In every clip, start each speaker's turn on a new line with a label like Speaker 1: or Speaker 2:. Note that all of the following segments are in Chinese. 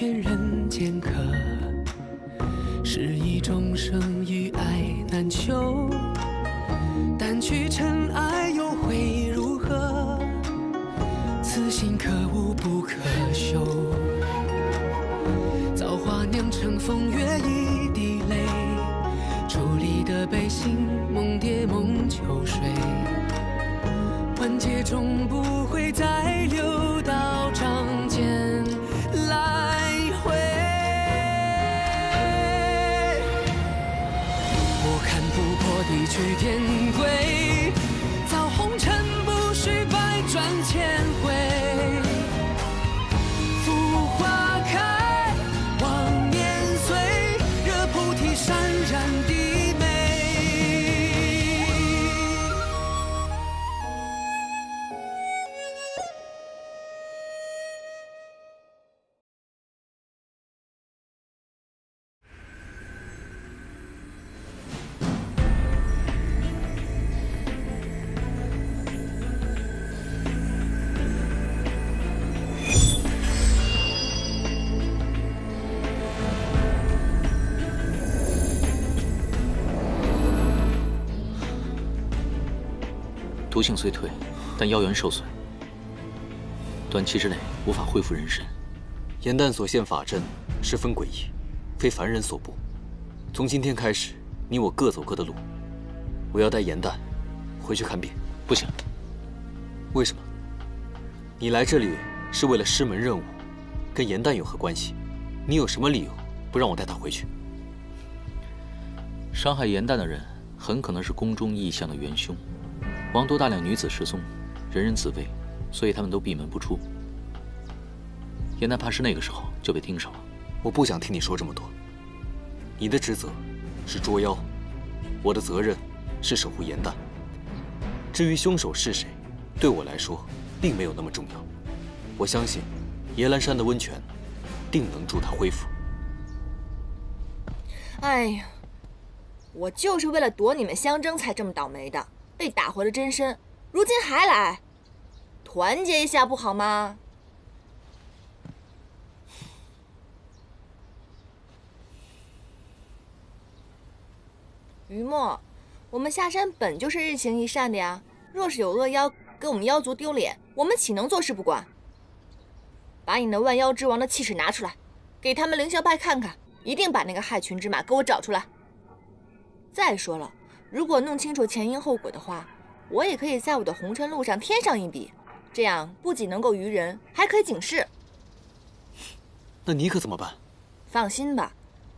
Speaker 1: 劝人间客，是一种生与爱难求。但去尘埃又会如何？此心可悟不可修。造化酿成风月一滴泪，伫立的悲心梦蝶梦
Speaker 2: 毒性虽退，但妖元受损，短期之内无法恢复人身。
Speaker 3: 严旦所现法阵十分诡异，非凡人所布。从今天开始，你我各走各的路。我要带严旦回去看病。
Speaker 2: 不行，
Speaker 3: 为什么？你来这里是为了师门任务，跟严旦有何关系？你有什么理由不让我带他回去？
Speaker 2: 伤害严旦的人很可能是宫中异象的元凶。王都大量女子失踪，人人自危，所以他们都闭门不出。严旦怕是那个时候就被盯上了。
Speaker 3: 我不想听你说这么多。你的职责是捉妖，我的责任是守护严旦。至于凶手是谁，对我来说并没有那么重要。我相信野兰山的温泉定能助他恢复。
Speaker 4: 哎呀，我就是为了躲你们相争才这么倒霉的，被打回了真身，如今还来，团结一下不好吗？于墨，我们下山本就是日行一善的呀。若是有恶妖给我们妖族丢脸，我们岂能坐视不管？把你那万妖之王的气势拿出来，给他们凌霄派看看，一定把那个害群之马给我找出来。再说了，如果弄清楚前因后果的话，我也可以在我的红尘路上添上一笔，这样不仅能够愚人，还可以警示。
Speaker 3: 那你可怎么办？
Speaker 4: 放心吧，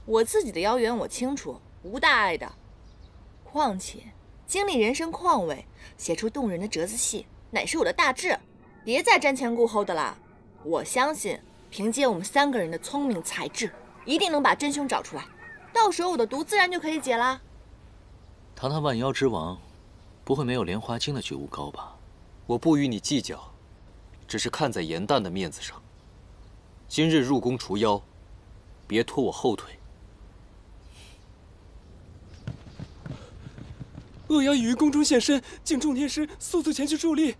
Speaker 4: 我自己的妖缘我清楚，无大碍的。况且经历人生况味，写出动人的折子戏，乃是我的大志。别再瞻前顾后的啦！我相信，凭借我们三个人的聪明才智，一定能把真凶找出来。到时候我的毒自然就可以解啦。
Speaker 2: 堂堂万妖之王，不会没有莲花经的觉悟高吧？
Speaker 3: 我不与你计较，只是看在严旦的面子上。今日入宫除妖，别拖我后腿。
Speaker 5: 恶妖已于宫中现身，请众天师速速前去助力。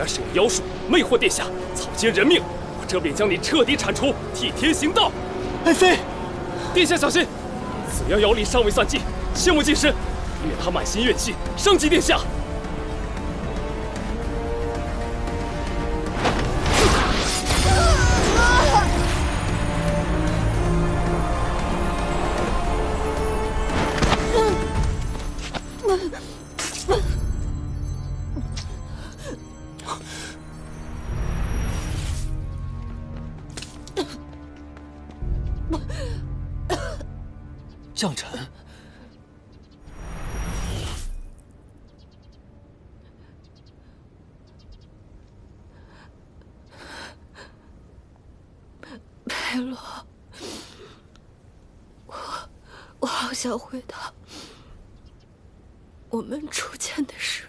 Speaker 5: 敢使用妖术魅惑殿下，草菅人命！我这便将你彻底铲除，替天行道。
Speaker 3: 爱妃，
Speaker 5: 殿下小心，此妖妖力尚未散尽，切莫近身，以免他满心怨气，伤及殿下。
Speaker 3: 将臣。
Speaker 6: 佩洛，我我好想回到我们初见的时。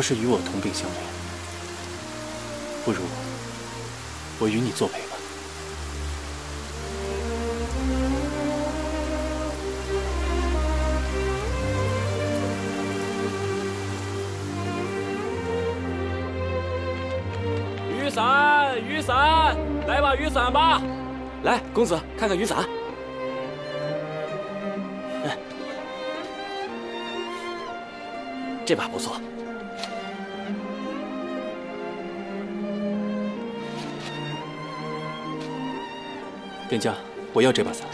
Speaker 7: 倒是与我同病相怜。不如我与你作陪吧。
Speaker 5: 雨伞，雨伞，来把雨伞吧！来，公子，看看雨伞。这把不错。
Speaker 7: 店家，我要这把伞。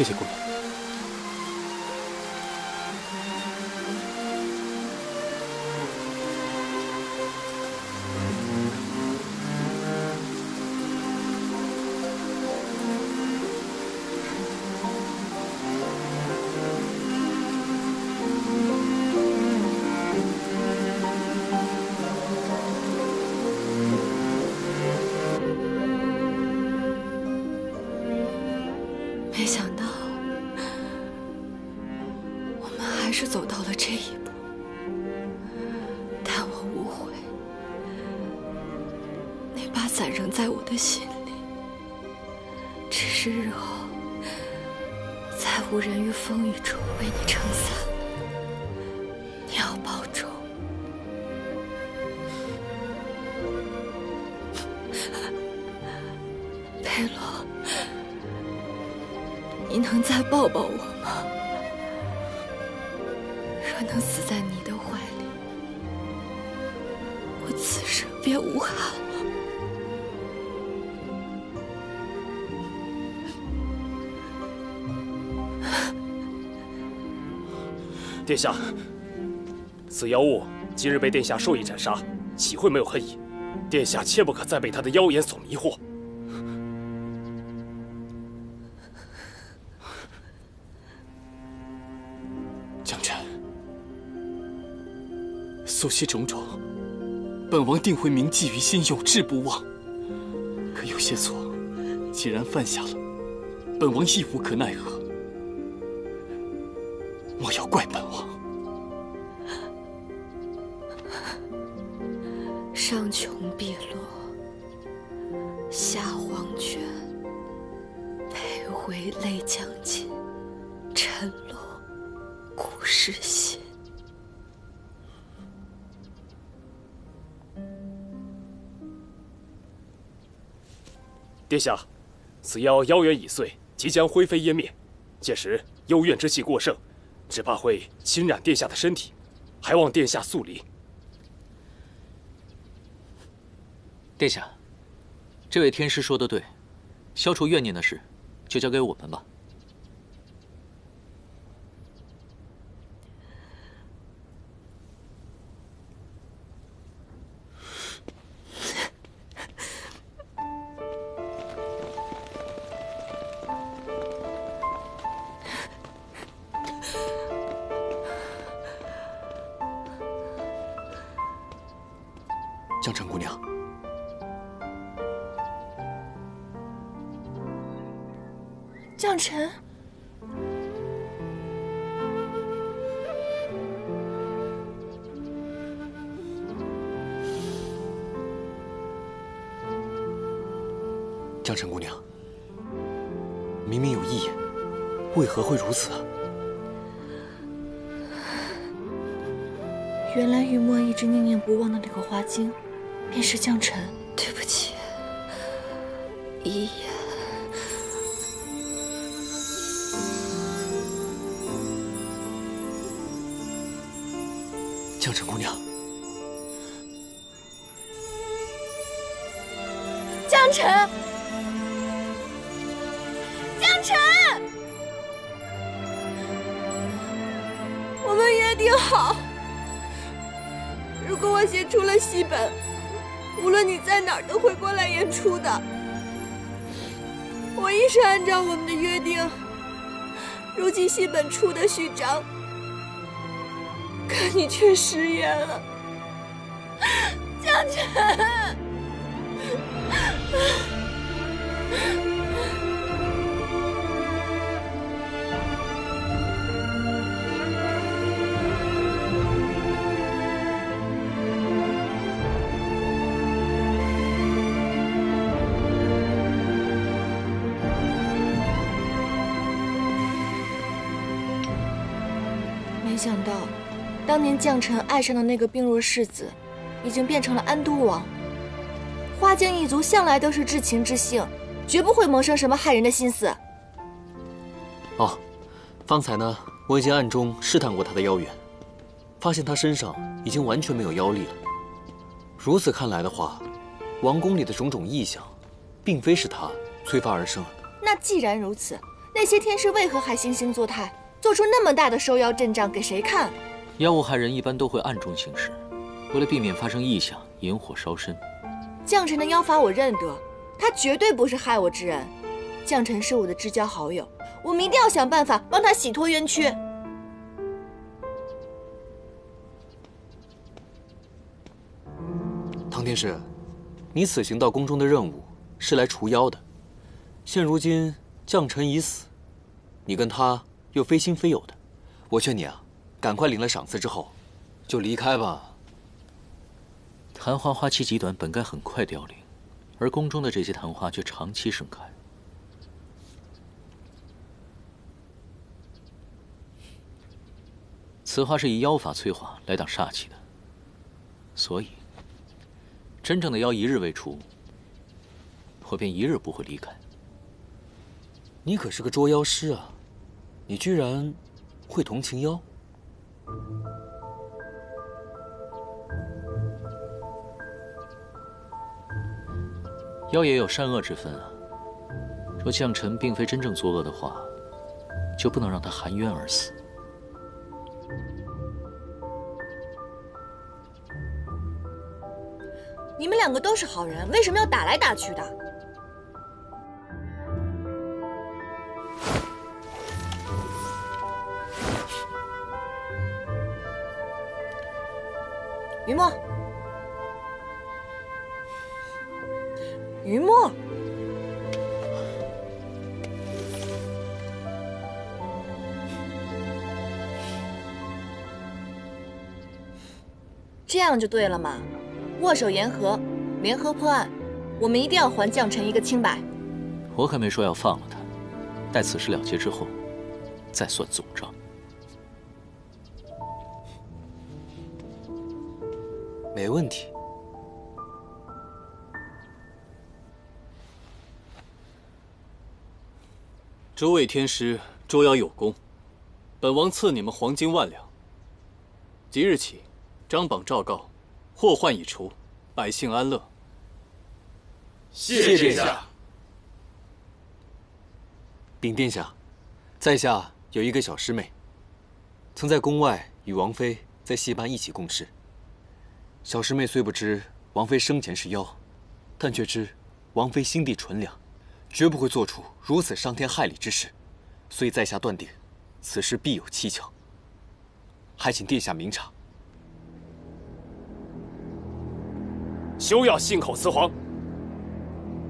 Speaker 7: 谢谢姑娘。
Speaker 6: 在我的心里。只是日后，再无人于风雨中为你撑伞，你要保重。佩洛。你能再抱抱我
Speaker 5: 殿下，此妖物今日被殿下授意斩杀，岂会没有恨意？殿下切不可再被他的妖言所迷惑。
Speaker 7: 将军，所系种种，本王定会铭记于心，永志不忘。可有些错，既然犯下了，本王亦无可奈何。莫要怪本王。
Speaker 6: 上穷碧落，下黄泉，佩回泪将尽，沉落故事心。
Speaker 5: 殿下，此妖妖元已碎，即将灰飞烟灭。届时幽怨之气过盛，只怕会侵染殿下的身体，还望殿下速离。
Speaker 2: 殿下，这位天师说的对，消除怨念的事，就交给我们吧。
Speaker 3: 江辰姑娘，明明有异眼，为何会如此啊？
Speaker 4: 原来玉墨一直念念不忘的那个花精，便是江辰。
Speaker 6: 对不起，一眼。
Speaker 3: 江辰姑娘，
Speaker 4: 除了戏本，无论你在哪儿都会过来演出的。我一直按照我们的约定，如今戏本出的序章，可你却食言了，将臣。想到，当年将臣爱上的那个病弱世子，已经变成了安都王。花间一族向来都是至情至性，绝不会萌生什么害人的心思。
Speaker 3: 哦，方才呢，我已经暗中试探过他的妖元，发现他身上已经完全没有妖力了。如此看来的话，王宫里的种种异象，并非是他催发而生。
Speaker 4: 那既然如此，那些天师为何还惺惺作态，做出那么大的收妖阵仗给谁看？
Speaker 2: 妖物害人一般都会暗中行事，为了避免发生异象，引火烧身。
Speaker 4: 将臣的妖法我认得，他绝对不是害我之人。将臣是我的至交好友，我们一定要想办法帮他洗脱冤屈。
Speaker 3: 唐天师，你此行到宫中的任务是来除妖的，现如今将臣已死，你跟他又非亲非友的，我劝你啊，赶快领了赏赐之后，就离开吧。
Speaker 2: 昙花花期极短，本该很快凋零，而宫中的这些昙花却长期盛开。此花是以妖法催化来挡煞气的，所以真正的妖一日未除，我便一日不会离开。
Speaker 3: 你可是个捉妖师啊，你居然会同情妖？
Speaker 2: 妖也有善恶之分啊。若将臣并非真正作恶的话，就不能让他含冤而死。
Speaker 4: 你们两个都是好人，为什么要打来打去的？于墨，于墨，这样就对了嘛！握手言和，联合破案，我们一定要还将臣一个清白。
Speaker 2: 我可没说要放了他，待此事了结之后，再算总账。
Speaker 3: 没问题。
Speaker 7: 诸位天师捉妖有功，本王赐你们黄金万两。即日起，张榜昭告，祸患已除，百姓安乐。
Speaker 5: 谢殿下。
Speaker 3: 禀殿下，在下有一个小师妹，曾在宫外与王妃在戏班一起共事。小师妹虽不知王妃生前是妖，但却知王妃心地纯良，绝不会做出如此伤天害理之事，所以在下断定，此事必有蹊跷。还请殿下明察。
Speaker 5: 休要信口雌黄。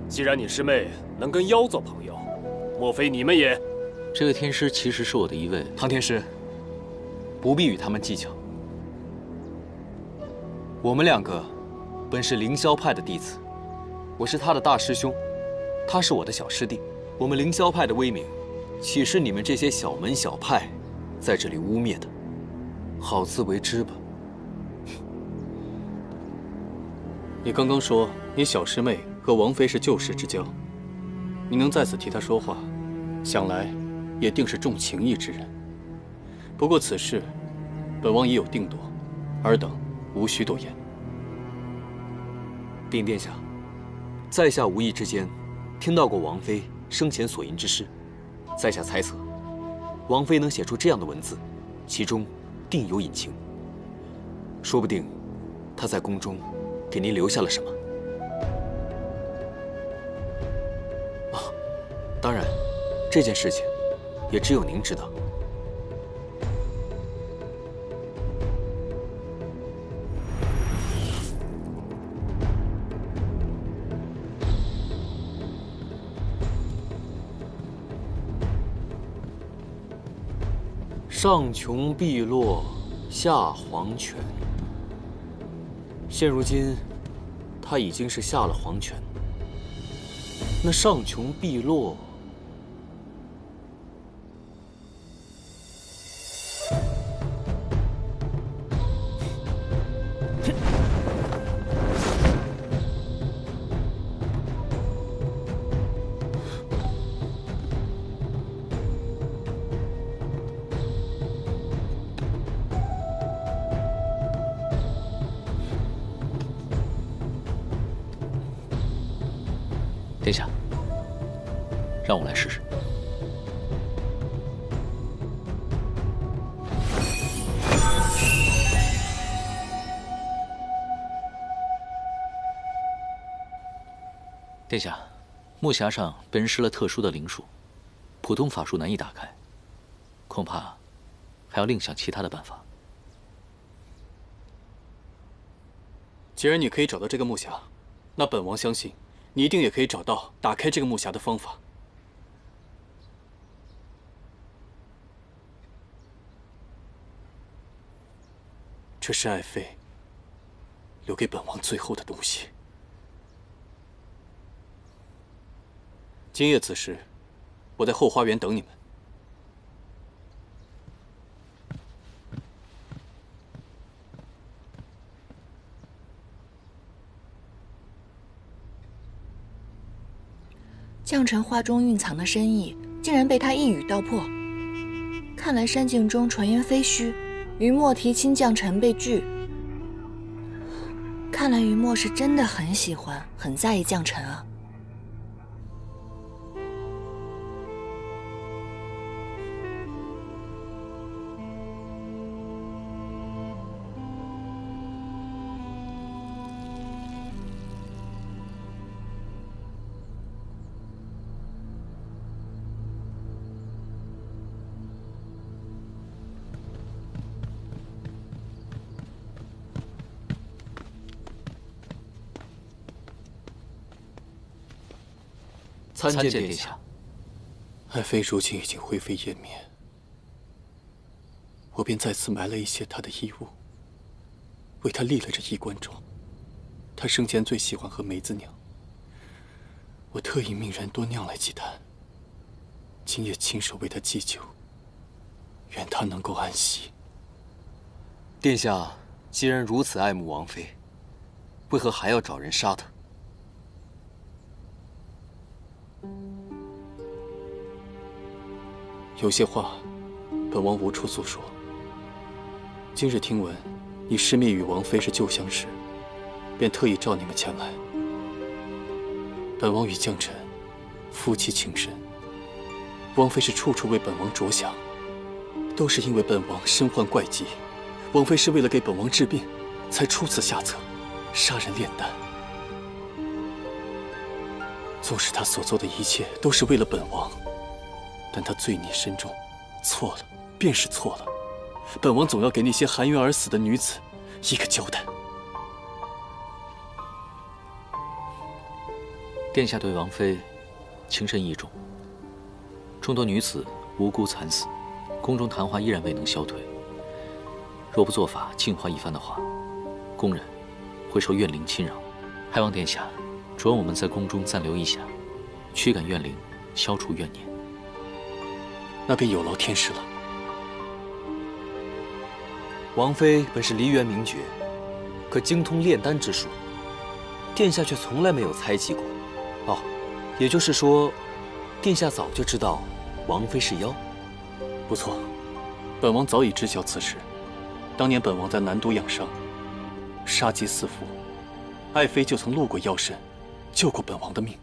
Speaker 5: 既然你师妹能跟妖做朋友，莫非你们也？
Speaker 2: 这个天师其实是我的一位
Speaker 3: 唐天师，不必与他们计较。我们两个本是凌霄派的弟子，我是他的大师兄，他是我的小师弟。我们凌霄派的威名，岂是你们这些小门小派在这里污蔑的？好自为之吧。
Speaker 7: 你刚刚说你小师妹和王妃是旧时之交，你能在此替她说话，想来也定是重情义之人。不过此事，本王已有定夺，尔等无需多言。
Speaker 3: 禀殿下，在下无意之间听到过王妃。生前所吟之诗，在下猜测，王妃能写出这样的文字，其中定有隐情。说不定，她在宫中给您留下了什么。啊，当然，这件事情也只有您知道。上穷碧落下黄泉。现如今，他已经是下了黄泉。那上穷碧落。
Speaker 2: 木匣上被人施了特殊的灵术，普通法术难以打开，恐怕还要另想其他的办法。
Speaker 7: 既然你可以找到这个木匣，那本王相信。你一定也可以找到打开这个木匣的方法。这是爱妃留给本王最后的东西。今夜子时，我在后花园等你们。
Speaker 4: 将臣画中蕴藏的深意，竟然被他一语道破。看来山境中传言非虚，于墨提亲将臣被拒。看来于墨是真的很喜欢、很在意将臣啊。
Speaker 2: 参见殿下。
Speaker 7: 爱妃如今已经灰飞烟灭，我便再次埋了一些她的衣物，为她立了这衣冠冢。她生前最喜欢喝梅子酿，我特意命人多酿来几坛，今夜亲手为她祭酒，愿她能够安息。
Speaker 3: 殿下既然如此爱慕王妃，为何还要找人杀她？
Speaker 7: 有些话，本王无处诉说。今日听闻你师妹与王妃是旧相识，便特意召你们前来。本王与将臣夫妻情深，王妃是处处为本王着想，都是因为本王身患怪疾，王妃是为了给本王治病，才出此下策，杀人炼丹。纵使他所做的一切都是为了本王。但他罪孽深重，错了便是错了。本王总要给那些含冤而死的女子一个交代。
Speaker 2: 殿下对王妃情深意重，众多女子无辜惨死，宫中谈话依然未能消退。若不做法净化一番的话，宫人会受怨灵侵扰。还望殿下准我们在宫中暂留一下，驱赶怨灵，消除怨念。
Speaker 7: 那便有劳天师了。
Speaker 3: 王妃本是梨园名角，可精通炼丹之术，殿下却从来没有猜忌过。哦，也就是说，殿下早就知道王妃是妖。
Speaker 7: 不错，本王早已知晓此事。当年本王在南都养伤，杀机四伏，爱妃就曾路过妖身，救过本王的命。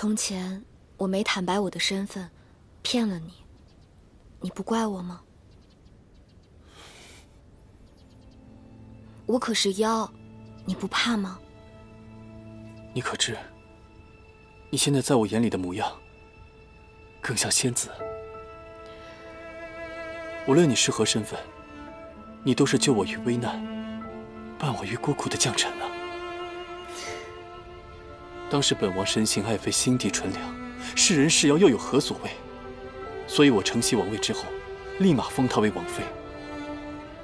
Speaker 6: 从前我没坦白我的身份，骗了你，你不怪我吗？我可是妖，你不怕吗？
Speaker 7: 你可知，你现在在我眼里的模样，更像仙子。无论你是何身份，你都是救我于危难、伴我于孤苦的将臣啊！当时本王深信爱妃心地纯良，是人是妖又有何所谓？所以我承袭王位之后，立马封她为王妃。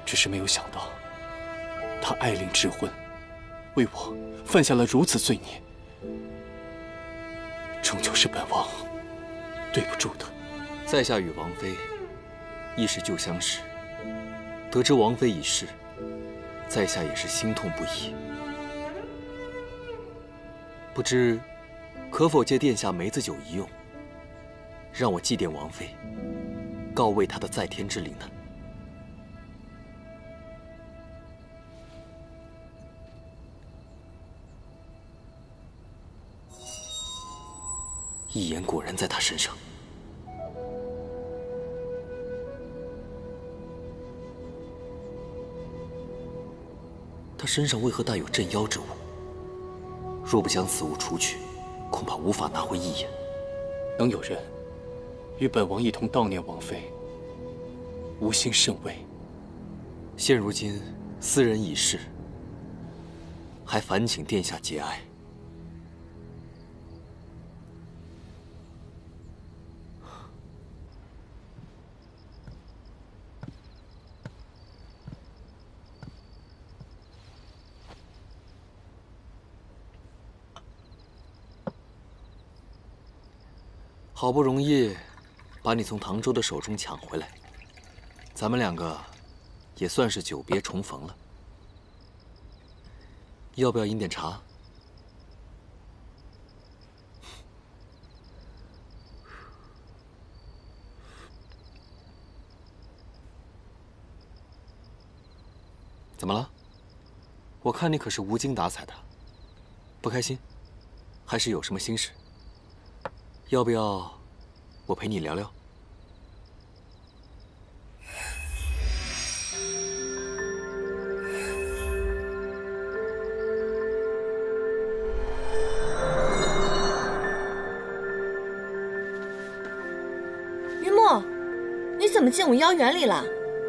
Speaker 7: 只是没有想到，她爱令智昏，为我犯下了如此罪孽，终究是本王对不住她。
Speaker 3: 在下与王妃亦是旧相识，得知王妃已逝，在下也是心痛不已。不知可否借殿下梅子酒一用，让我祭奠王妃，告慰她的在天之灵呢？一眼果然在她身上。她身上为何带有镇妖之物？若不将此物除去，恐怕无法拿回一眼。
Speaker 7: 能有人与本王一同悼念王妃，吾心甚慰。
Speaker 3: 现如今斯人已逝，还烦请殿下节哀。好不容易把你从唐周的手中抢回来，咱们两个也算是久别重逢了。要不要饮点茶？怎么了？我看你可是无精打采的，不开心，还是有什么心事？要不要我陪你聊聊？
Speaker 4: 云墨，你怎么进我妖园里了？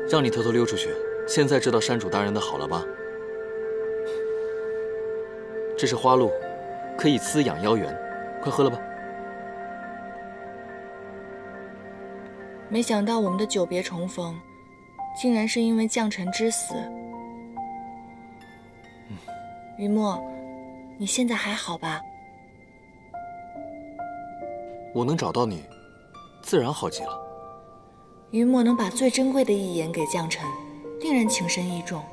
Speaker 3: 让你偷偷溜出去，现在知道山主大人的好了吧？这是花露，可以滋养妖元，快喝了吧。
Speaker 4: 没想到我们的久别重逢，竟然是因为将臣之死。雨墨，你现在还好吧？
Speaker 3: 我能找到你，自然好极了。
Speaker 4: 于墨能把最珍贵的一眼给将臣，令人情深意重。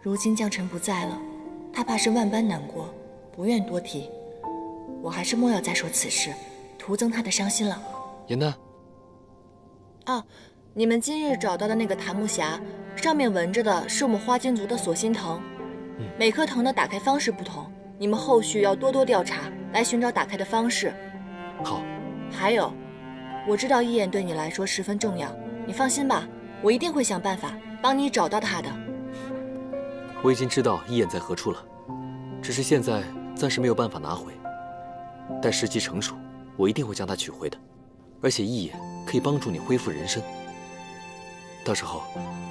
Speaker 4: 如今将臣不在了，他怕是万般难过，不愿多提。我还是莫要再说此事，徒增他的伤心了。
Speaker 3: 颜丹，
Speaker 4: 哦，你们今日找到的那个檀木匣，上面纹着的是我们花间族的锁心藤，每颗藤的打开方式不同，你们后续要多多调查，来寻找打开的方式。
Speaker 3: 好。
Speaker 4: 还有，我知道一眼对你来说十分重要，你放心吧，我一定会想办法帮你找到他的。
Speaker 3: 我已经知道一眼在何处了，只是现在暂时没有办法拿回。待时机成熟，我一定会将它取回的。而且一眼可以帮助你恢复人身，到时候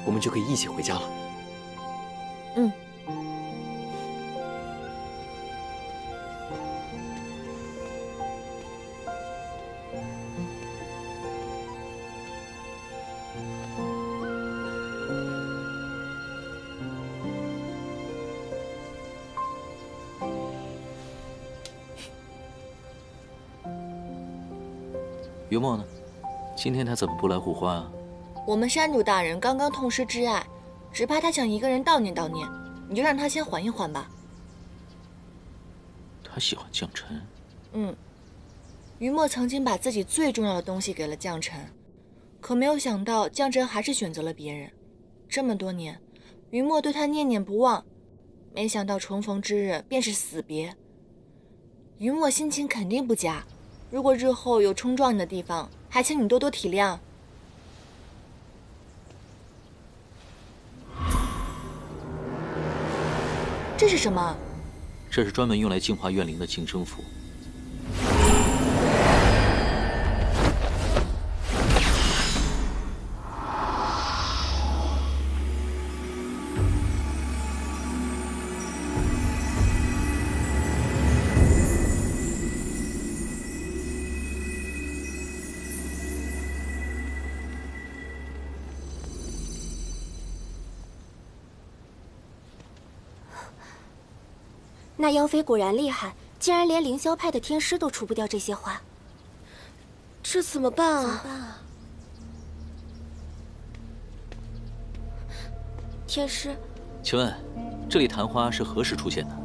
Speaker 3: 我们就可以一起回家了。
Speaker 4: 嗯。
Speaker 2: 于墨呢？今天他怎么不来护花啊？
Speaker 4: 我们山主大人刚刚痛失挚爱，只怕他想一个人悼念悼念，你就让他先缓一缓吧。
Speaker 2: 他喜欢将臣。
Speaker 4: 嗯，于墨曾经把自己最重要的东西给了将臣，可没有想到将臣还是选择了别人。这么多年，于墨对他念念不忘，没想到重逢之日便是死别。于墨心情肯定不佳。如果日后有冲撞你的地方，还请你多多体谅。这是什么？
Speaker 2: 这是专门用来净化怨灵的净身符。
Speaker 8: 那妖妃果然厉害，竟然连凌霄派的天师都除不掉这些花。
Speaker 6: 这怎么办啊？
Speaker 8: 怎么办啊？
Speaker 6: 天师，
Speaker 2: 请问，这里昙花是何时出现的？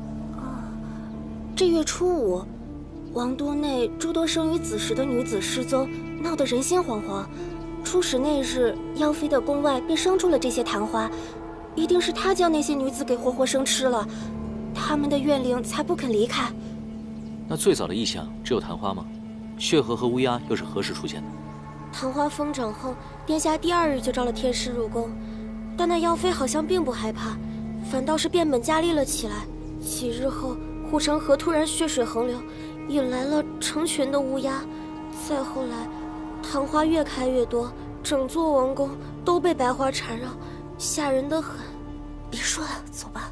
Speaker 8: 这月初五，王都内诸多生于子时的女子失踪，闹得人心惶惶。初始那日，妖妃的宫外便生出了这些昙花，一定是她将那些女子给活活生吃了。他们的怨灵才不肯离开。
Speaker 2: 那最早的异象只有昙花吗？血河和乌鸦又是何时出现的？
Speaker 8: 昙花疯长后，殿下第二日就召了天师入宫，但那妖妃好像并不害怕，反倒是变本加厉了起来。几日后，护城河突然血水横流，引来了成群的乌鸦。再后来，昙花越开越多，整座王宫都被白花缠绕，吓人的很。别说了，走吧。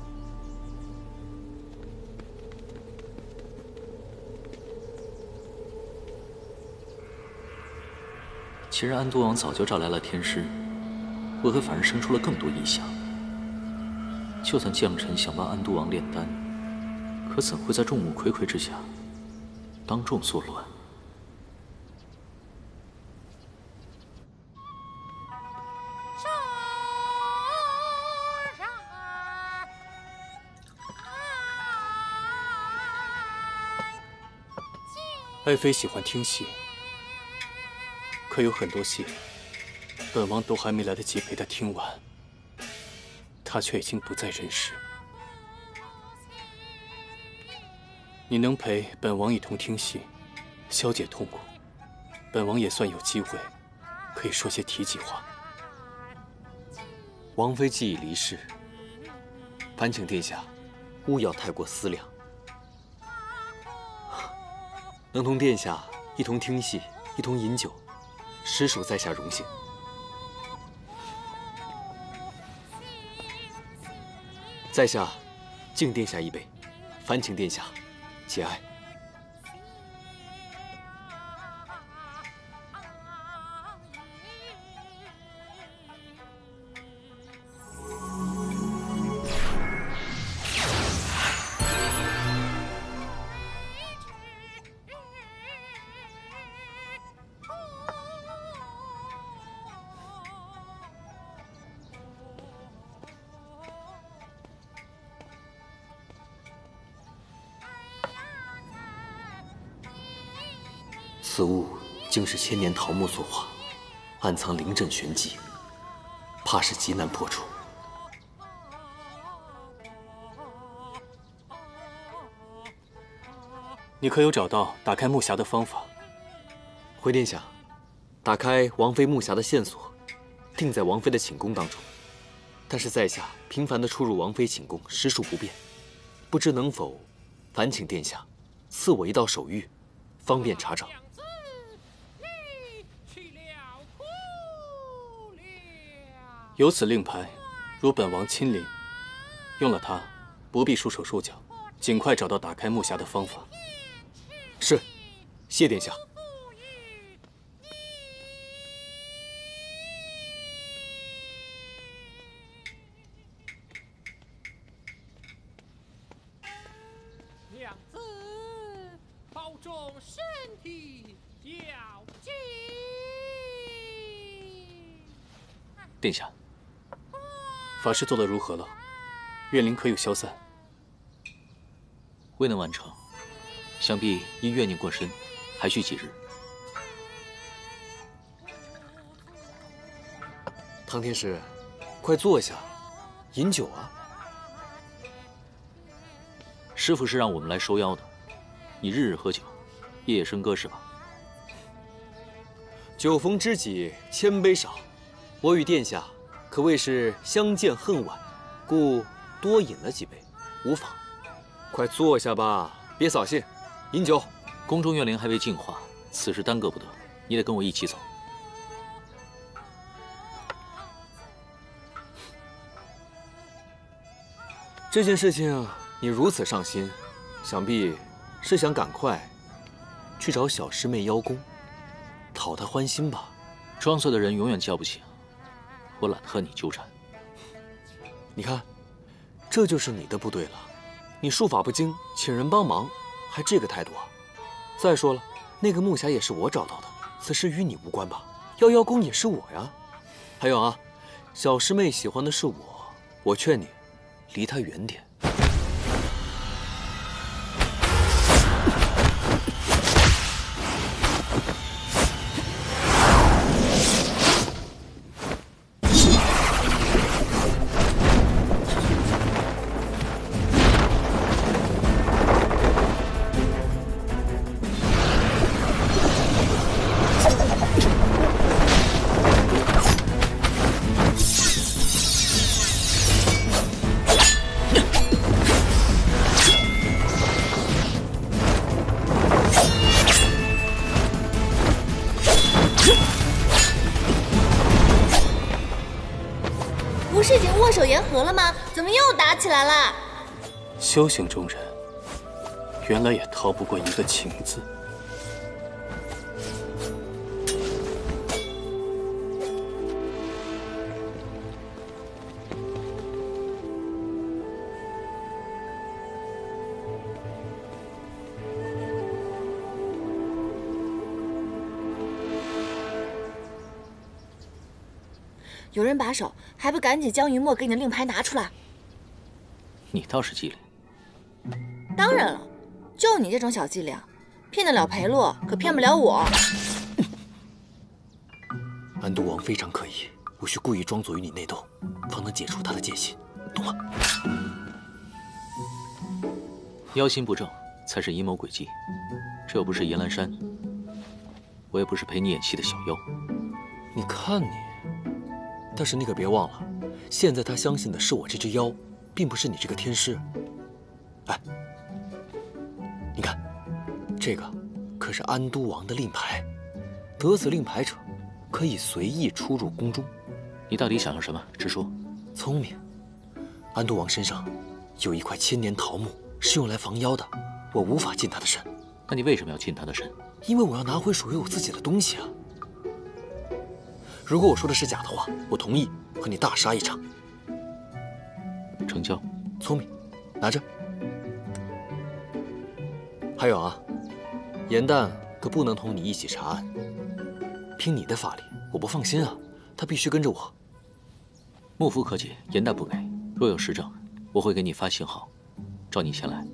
Speaker 2: 既然安都王早就召来了天师，为何反而生出了更多异象？就算将臣想帮安都王炼丹，可怎会在众目睽睽之下当众作乱？
Speaker 7: 爱妃喜欢听戏。可有很多戏，本王都还没来得及陪她听完，她却已经不在人世。你能陪本王一同听戏，消解痛苦，本王也算有机会，可以说些体己话。
Speaker 3: 王妃既已离世，烦请殿下勿要太过思量。能同殿下一同听戏，一同饮酒。实属在下荣幸，在下敬殿下一杯，烦请殿下节哀。千年桃木所化，暗藏灵阵玄机，怕是极难破除。
Speaker 7: 你可有找到打开木匣的方法？
Speaker 3: 回殿下，打开王妃木匣的线索，定在王妃的寝宫当中。但是在下频繁的出入王妃寝宫，实属不便，不知能否烦请殿下赐我一道手谕，方便查找。
Speaker 7: 有此令牌，如本王亲临，用了它，不必束手束脚，尽快找到打开木匣的方法。
Speaker 3: 是，谢殿下。
Speaker 7: 法事做得如何了？怨灵可有消散？
Speaker 2: 未能完成。想必因怨念过深，还需几日。
Speaker 3: 唐天师，快坐下，饮酒啊！
Speaker 2: 师傅是让我们来收妖的，你日日喝酒，夜夜笙歌是吧？
Speaker 3: 酒逢知己千杯少，我与殿下可谓是相见恨晚，故多饮了几杯，无妨。快坐下吧，别扫兴。饮酒，
Speaker 2: 宫中怨灵还未净化，此事耽搁不得，你得跟我一起走。
Speaker 3: 这件事情你如此上心，想必是想赶快去找小师妹邀功，讨她欢心吧？
Speaker 2: 装睡的人永远叫不醒，我懒得和你纠缠。
Speaker 3: 你看，这就是你的不对了，你术法不精，请人帮忙。还这个态度啊！再说了，那个木匣也是我找到的，此事与你无关吧？要邀功也是我呀。还有啊，小师妹喜欢的是我，我劝你离她远点。
Speaker 4: 是已经握手言和了吗？怎么又打起来了？
Speaker 7: 修行中人，原来也逃不过一个情字。
Speaker 4: 有人把守，还不赶紧将云墨给你的令牌拿出来？
Speaker 2: 你倒是机灵。
Speaker 4: 当然了，就你这种小伎俩，骗得了裴洛，可骗不了我。
Speaker 3: 安都王非常可疑，我需故意装作与你内斗，方能解除他的戒心，懂吗？
Speaker 2: 妖心不正，才是阴谋诡计。这又不是阎兰山，我也不是陪你演戏的小妖。
Speaker 3: 你看你。但是你可别忘了，现在他相信的是我这只妖，并不是你这个天师。哎，你看，这个可是安都王的令牌，得此令牌者，可以随意出入宫中。
Speaker 2: 你到底想要什么？直说。
Speaker 3: 聪明。安都王身上有一块千年桃木，是用来防妖的，我无法近他的身。
Speaker 2: 那你为什么要近他的身？
Speaker 3: 因为我要拿回属于我自己的东西啊。如果我说的是假的话，我同意和你大杀一场。
Speaker 2: 成交。
Speaker 3: 聪明，拿着。还有啊，严旦可不能同你一起查案。凭你的法力，我不放心啊。他必须跟着我。
Speaker 2: 木夫可解，严旦不给。若有实证，我会给你发信号，召你前来。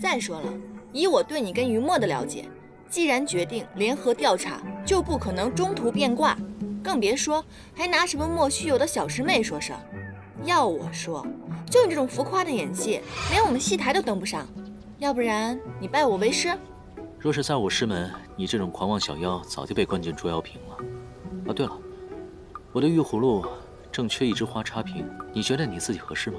Speaker 4: 再说了，以我对你跟于墨的了解，既然决定联合调查，就不可能中途变卦，更别说还拿什么莫须有的小师妹说事儿。要我说，就你这种浮夸的演技，连我们戏台都登不上。要不然你拜我为师？
Speaker 2: 若是在我师门，你这种狂妄小妖早就被关进捉妖瓶了。啊，对了，我的玉葫芦正缺一枝花插瓶，你觉得你自己合适吗？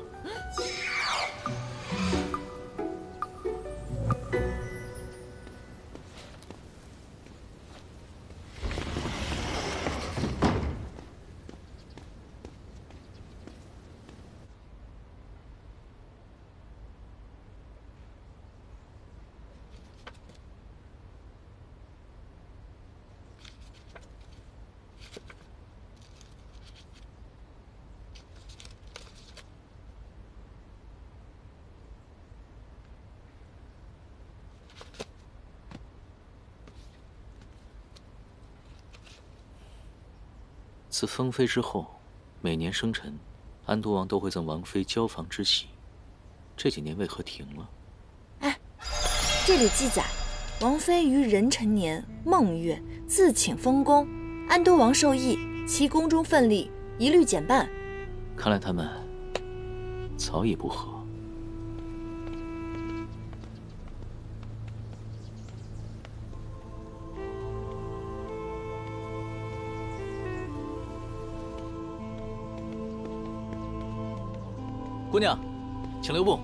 Speaker 2: 自封妃之后，每年生辰，安都王都会赠王妃交房之喜。这几年为何停了？
Speaker 4: 哎，这里记载，王妃于壬辰年孟月自请封宫，安都王授意，其宫中份例一律减半。
Speaker 2: 看来他们早已不和。姑娘，请留步。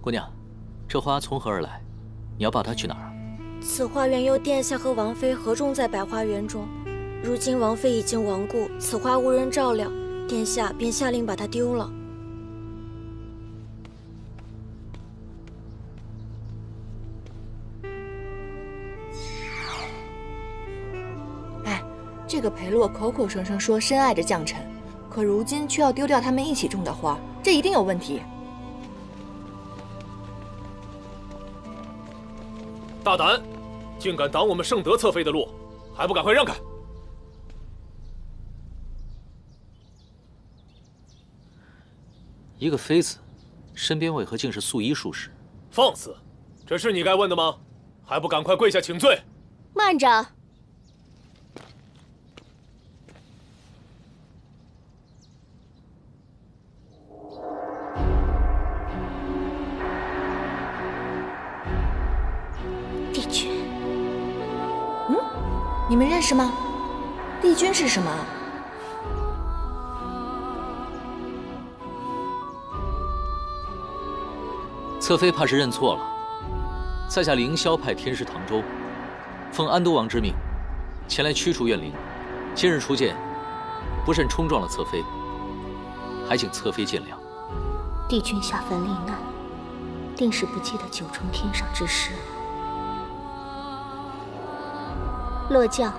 Speaker 2: 姑娘，这花从何而来？你要抱它去哪儿？
Speaker 8: 此花原由殿下和王妃合种在百花园中，如今王妃已经亡故，此花无人照料，殿下便下令把它丢了。
Speaker 4: 个裴洛口口声声说深爱着将臣，可如今却要丢掉他们一起种的花，这一定有问题。
Speaker 5: 大胆，竟敢挡我们圣德侧妃的路，还不赶快让开！
Speaker 2: 一个妃子，身边为何竟是素衣术士？
Speaker 5: 放肆！这是你该问的吗？还不赶快跪下请罪！
Speaker 8: 慢着。
Speaker 4: 是什么？
Speaker 2: 侧妃怕是认错了。在下凌霄派天师唐周，奉安都王之命，前来驱除怨灵。今日初见，不慎冲撞了侧妃，还请侧妃见谅。
Speaker 9: 帝君下凡历难，定是不记得九重天上之事。落轿。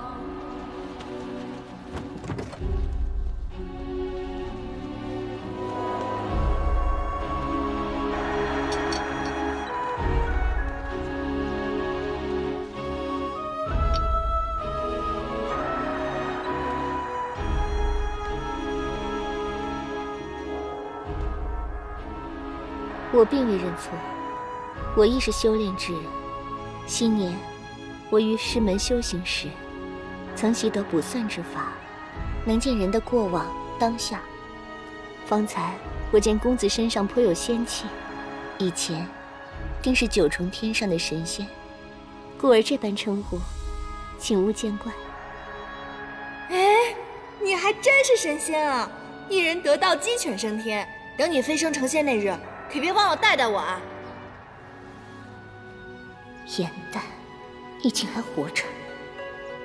Speaker 9: 我并未认错，我亦是修炼之人。昔年。我于师门修行时，曾习得卜算之法，能见人的过往当下。方才我见公子身上颇有仙气，以前定是九重天上的神仙，故而这般称呼，请勿见怪。
Speaker 4: 哎，你还真是神仙啊！一人得道，鸡犬升天。等你飞升成仙那日，可别忘了带带我啊！
Speaker 9: 颜淡。你竟还活着！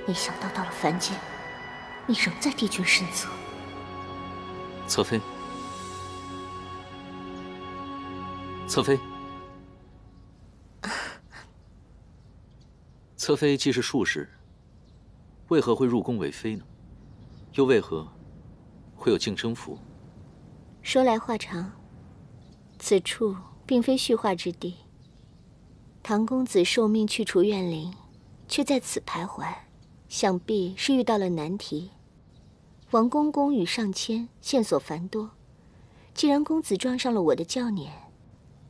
Speaker 9: 没想到到了凡间，你仍在帝君身侧。
Speaker 2: 侧妃，侧妃，侧妃既是术士，为何会入宫为妃呢？又为何会有净身符？
Speaker 9: 说来话长，此处并非叙话之地。唐公子受命去除怨灵。却在此徘徊，想必是遇到了难题。王公公与上谦线索繁多，既然公子撞上了我的教撵，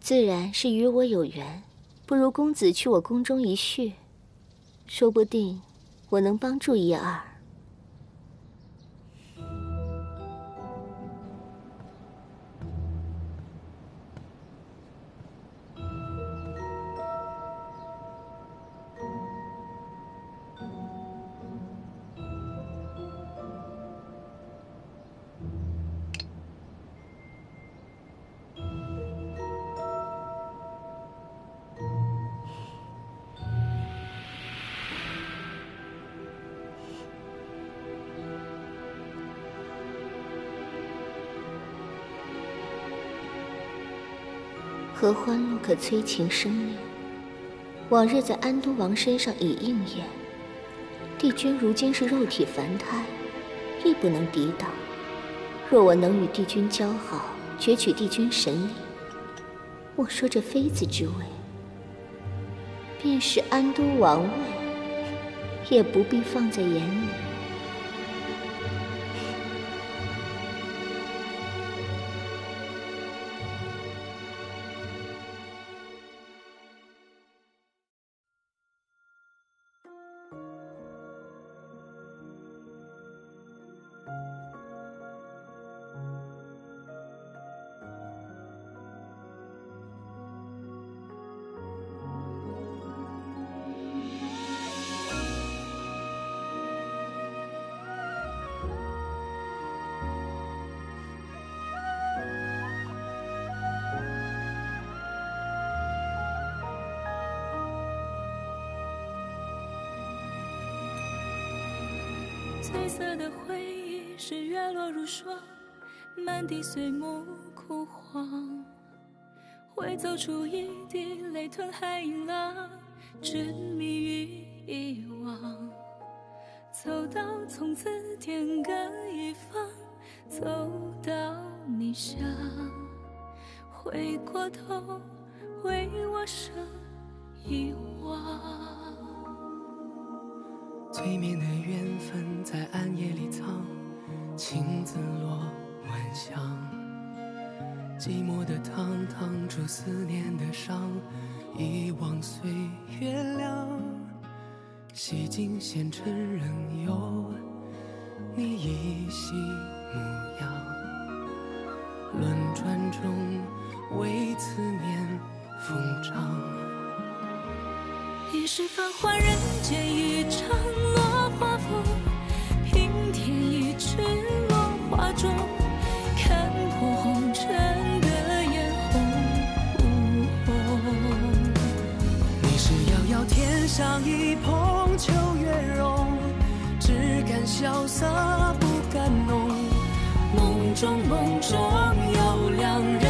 Speaker 9: 自然是与我有缘。不如公子去我宫中一叙，说不定我能帮助一二。合欢露可催情生恋，往日在安都王身上已应验。帝君如今是肉体凡胎，亦不能抵挡。若我能与帝君交好，攫取帝君神力，我说这妃子之位，便是安都王位，也不必放在眼里。
Speaker 10: 褪色的回忆是月落如霜，满地碎木枯黄。会走出一滴泪，吞海银浪，执迷于遗忘。走到从此天各一方，走到你乡，回过头为我生遗忘。
Speaker 1: 催眠的缘分在暗夜里藏，情字落晚香。寂寞的汤烫出思念的伤，遗忘岁月凉。洗尽纤尘仍有你依稀模样。轮转中为思念疯长。
Speaker 10: 一世繁华，人间一场落花风，平添一池落花中，看破红尘的眼红。
Speaker 1: 你是遥遥天上一捧秋月容，只敢萧瑟不敢浓。梦中梦中有两。
Speaker 10: 人。